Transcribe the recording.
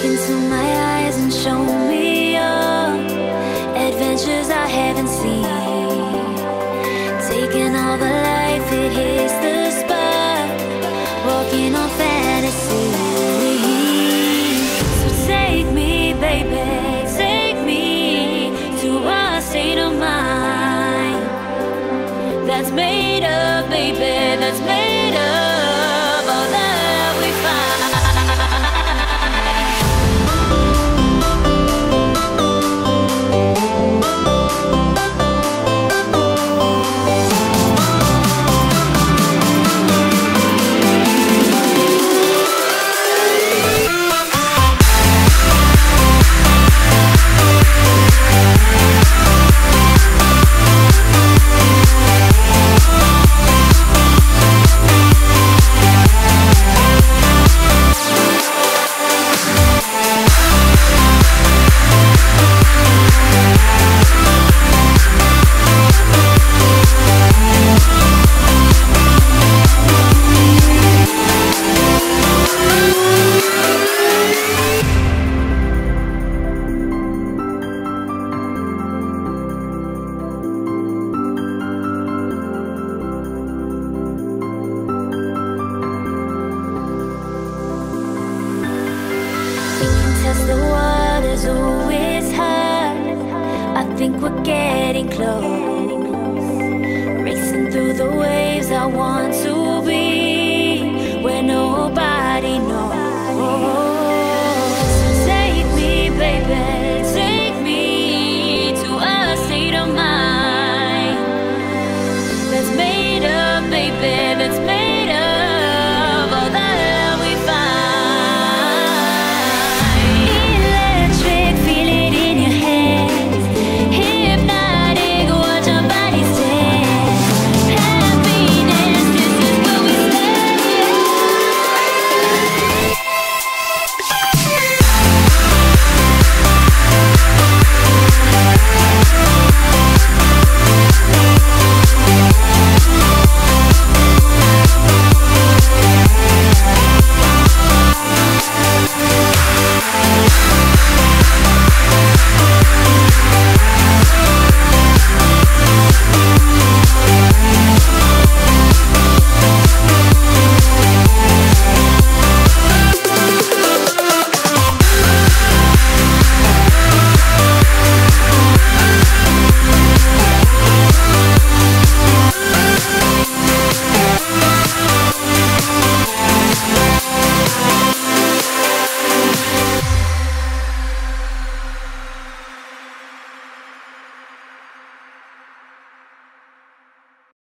Into my eyes and show me your adventures I haven't seen. Taking all the life, it hits the spot. Walking on fantasy. So take me, baby, Test the waters, it's hard. I think we're getting close. Racing through the waves, I want